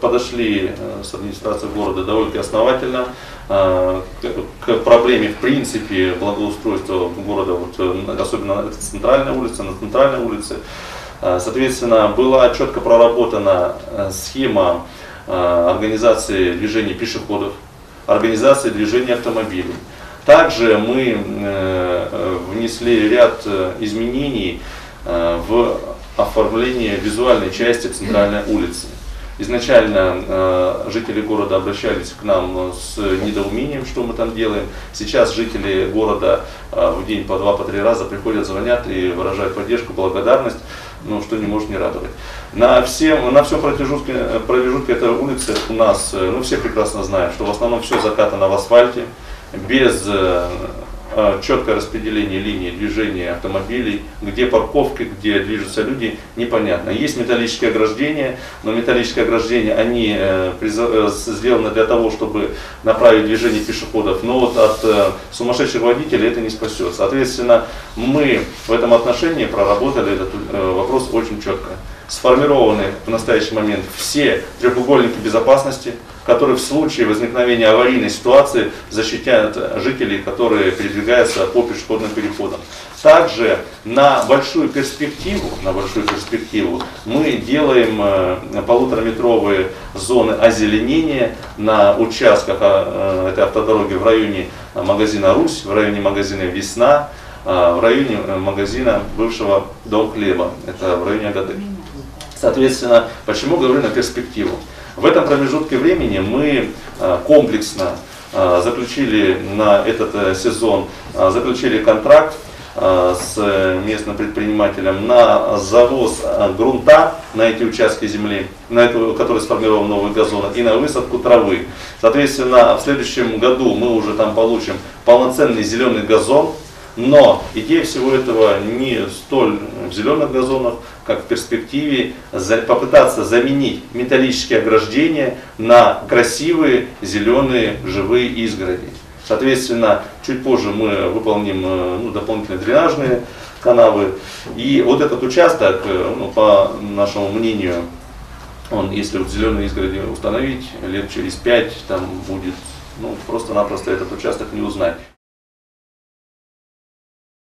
подошли э, с администрацией города довольно основательно э, к проблеме в принципе благоустройства города, вот, э, особенно на центральной улице, на центральной улице. Соответственно, была четко проработана схема организации движения пешеходов, организации движения автомобилей. Также мы внесли ряд изменений в оформление визуальной части центральной улицы. Изначально э, жители города обращались к нам с недоумением, что мы там делаем. Сейчас жители города э, в день по два, по три раза приходят, звонят и выражают поддержку, благодарность, ну, что не может не радовать. На всем, на всем промежутке, промежутке этой улицы у нас, э, ну все прекрасно знают, что в основном все закатано в асфальте, без э, Э, четкое распределение линии движения автомобилей, где парковки, где движутся люди, непонятно. Есть металлические ограждения, но металлические ограждения, они э, э, сделаны для того, чтобы направить движение пешеходов, но вот от сумасшедших водителей это не спасет. Соответственно, мы в этом отношении проработали этот вопрос очень четко. Сформированы в настоящий момент все треугольники безопасности, которые в случае возникновения аварийной ситуации защищают жителей, которые передвигаются по пешеходным переходам. Также на большую перспективу, на большую перспективу мы делаем э, полутораметровые зоны озеленения на участках а, э, этой автодороги в районе магазина «Русь», в районе магазина «Весна», э, в районе магазина бывшего «Дом хлеба», это в районе Агады. Соответственно, почему говорю на перспективу? В этом промежутке времени мы э, комплексно э, заключили на этот э, сезон, заключили контракт с местным предпринимателем на завоз грунта на эти участки земли, на эту, который сформирован новый газон, и на высадку травы. Соответственно, в следующем году мы уже там получим полноценный зеленый газон, но идея всего этого не столь в зеленых газонах, как в перспективе попытаться заменить металлические ограждения на красивые зеленые живые изгороди. Соответственно, чуть позже мы выполним э, ну, дополнительные дренажные канавы. И вот этот участок, э, ну, по нашему мнению, он, если вот зеленые изгороди установить, лет через пять там будет ну, просто-напросто этот участок не узнать.